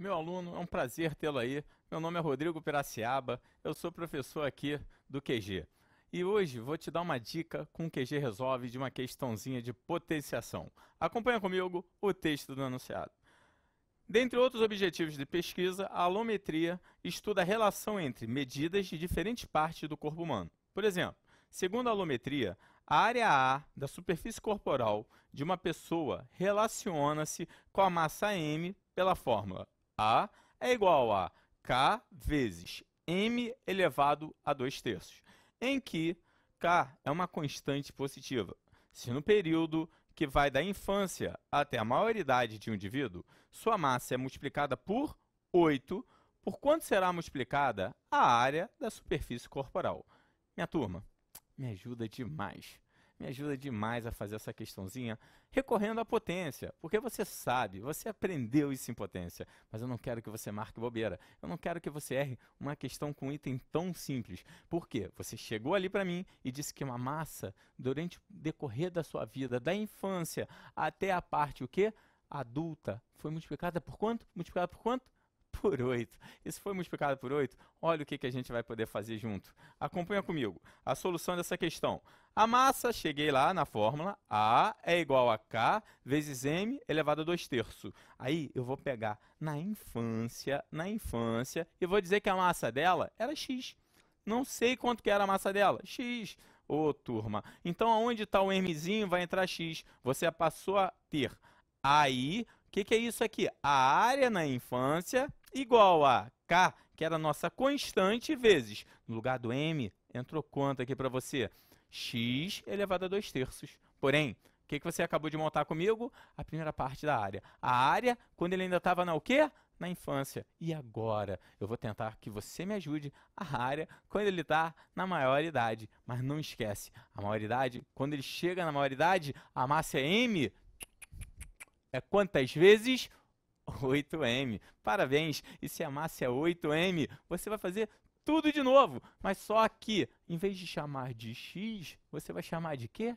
meu aluno, é um prazer tê-lo aí. Meu nome é Rodrigo Piraciaba, eu sou professor aqui do QG. E hoje vou te dar uma dica com o QG Resolve de uma questãozinha de potenciação. Acompanha comigo o texto do enunciado. Dentre outros objetivos de pesquisa, a alometria estuda a relação entre medidas de diferentes partes do corpo humano. Por exemplo, segundo a alometria, a área A da superfície corporal de uma pessoa relaciona-se com a massa m pela fórmula A é igual a K vezes m elevado a 2 terços, em que K é uma constante positiva. Se no período que vai da infância até a maioridade de um indivíduo, sua massa é multiplicada por 8, por quanto será multiplicada a área da superfície corporal? Minha turma, me ajuda demais. Me ajuda demais a fazer essa questãozinha recorrendo à potência, porque você sabe, você aprendeu isso em potência, mas eu não quero que você marque bobeira. Eu não quero que você erre uma questão com um item tão simples. Por quê? Você chegou ali para mim e disse que uma massa, durante o decorrer da sua vida, da infância até a parte o quê? adulta, foi multiplicada por quanto? Multiplicada por quanto? Por 8. Isso foi multiplicado por 8. Olha o que, que a gente vai poder fazer junto. Acompanha comigo. A solução dessa questão. A massa, cheguei lá na fórmula, A é igual a K vezes M elevado a 2 terços. Aí eu vou pegar na infância, na infância, e vou dizer que a massa dela era X. Não sei quanto que era a massa dela. X. Ô, oh, turma. Então, aonde está o Mzinho, vai entrar X. Você passou a ter. Aí, o que, que é isso aqui? A área na infância igual a K, que era a nossa constante, vezes, no lugar do M, entrou quanto aqui para você? X elevado a 2 terços. Porém, o que, que você acabou de montar comigo? A primeira parte da área. A área, quando ele ainda estava na o quê? Na infância. E agora? Eu vou tentar que você me ajude a área quando ele está na maioridade. Mas não esquece, a maioridade, quando ele chega na maioridade, a massa é M. É quantas vezes? 8M. Parabéns! E se a massa é 8M, você vai fazer tudo de novo. Mas só que, em vez de chamar de X, você vai chamar de quê?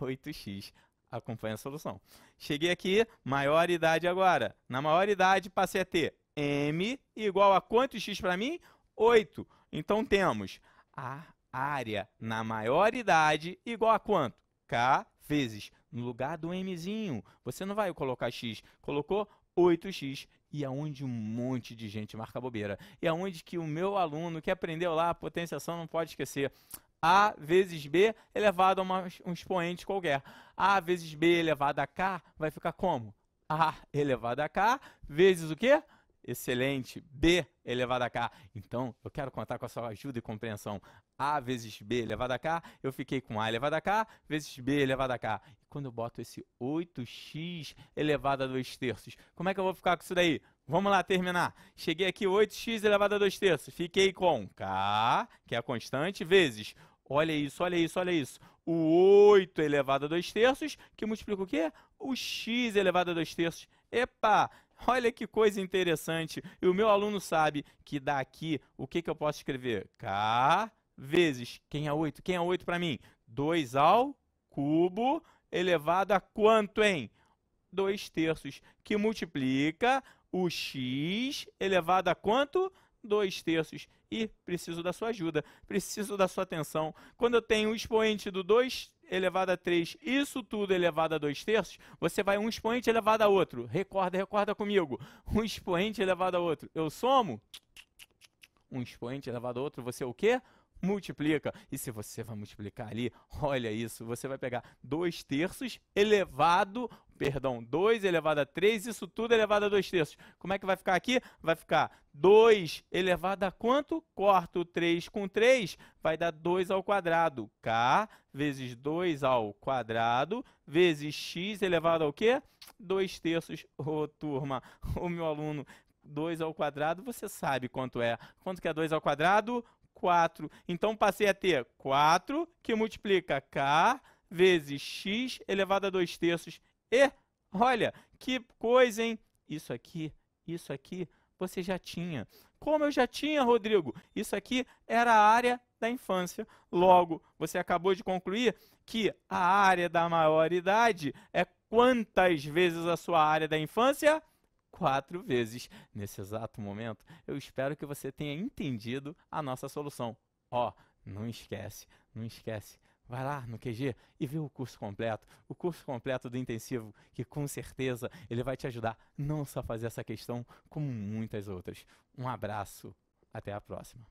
8X. Acompanhe a solução. Cheguei aqui, maioridade agora. Na maioridade, passei a ter M igual a quanto X para mim? 8. Então, temos a área na maioridade igual a quanto? K vezes, no lugar do Mzinho, você não vai colocar X, colocou 8x e aonde um monte de gente marca bobeira. E aonde que o meu aluno que aprendeu lá a potenciação não pode esquecer. A vezes B elevado a uma, um expoente qualquer. A vezes B elevado a K vai ficar como? A elevado a K vezes o quê? Excelente. B elevado a K. Então, eu quero contar com a sua ajuda e compreensão. A vezes B elevado a K, eu fiquei com A elevado a K vezes B elevado a K. E quando eu boto esse 8x elevado a 2 terços, como é que eu vou ficar com isso daí? Vamos lá terminar. Cheguei aqui 8x elevado a 2 terços. Fiquei com K, que é a constante, vezes Olha isso, olha isso, olha isso. O 8 elevado a 2 terços, que multiplica o quê? O x elevado a 2 terços. Epa, olha que coisa interessante. E o meu aluno sabe que daqui, o que, que eu posso escrever? K vezes, quem é 8? Quem é 8 para mim? 2 ao cubo elevado a quanto, hein? 2 terços, que multiplica o x elevado a quanto? 2 terços. E preciso da sua ajuda, preciso da sua atenção. Quando eu tenho o expoente do 2 elevado a 3, isso tudo elevado a 2 terços, você vai um expoente elevado a outro. Recorda, recorda comigo. Um expoente elevado a outro. Eu somo um expoente elevado a outro, você o quê? Multiplica. E se você vai multiplicar ali, olha isso, você vai pegar 2 terços elevado, perdão, 2 elevado a 3, isso tudo elevado a 2 terços. Como é que vai ficar aqui? Vai ficar 2 elevado a quanto? Corto 3 com 3, vai dar 2 ao quadrado. K vezes 2 ao quadrado, vezes x elevado ao quê? 2 terços. Ô, oh, turma, o meu aluno 2 ao quadrado, você sabe quanto é. Quanto que é 2 ao quadrado? 4. Então, passei a ter 4, que multiplica k vezes x elevado a 2 terços. E, olha, que coisa, hein? Isso aqui, isso aqui, você já tinha. Como eu já tinha, Rodrigo? Isso aqui era a área da infância. Logo, você acabou de concluir que a área da maioridade é quantas vezes a sua área da infância? Quatro vezes. Nesse exato momento, eu espero que você tenha entendido a nossa solução. Ó, oh, não esquece, não esquece. Vai lá no QG e vê o curso completo, o curso completo do intensivo, que com certeza ele vai te ajudar não só a fazer essa questão, como muitas outras. Um abraço, até a próxima.